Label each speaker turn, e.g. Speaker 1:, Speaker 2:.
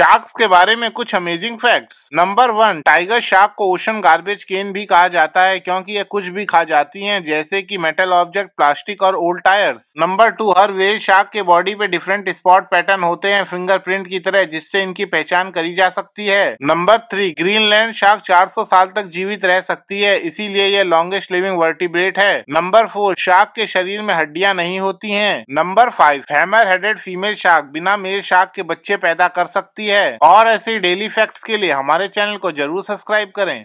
Speaker 1: Sharks के बारे में कुछ amazing facts number one tiger shark को ओशन गार्बेज केन भी कहा जाता है क्योंकि ये कुछ भी खा जाती हैं, जैसे कि मेटल ऑब्जेक्ट प्लास्टिक और ओल्ड टायर्स नंबर टू हर वेल शार्क के बॉडी पे डिफरेंट स्पॉट पैटर्न होते हैं फिंगरप्रिंट की तरह, जिससे इनकी पहचान करी जा सकती है. नंबर थ्री ग्रीनलैंड शार्क 400 साल तक जीवित रह सकती है, इसीलिए यह लॉन्गेस्ट लिविंग वर्टिब्रेट है. नंबर फोर शार्क के शरीर में हड्डियाँ नहीं होती हैं. Number five hammer headed female shark बिना मेल शार्क के बच्चे पैदा कर सकती है और ऐसे डेली फैक्ट्स के लिए हमारे चैनल को ज़रूर सब्सक्राइब करें।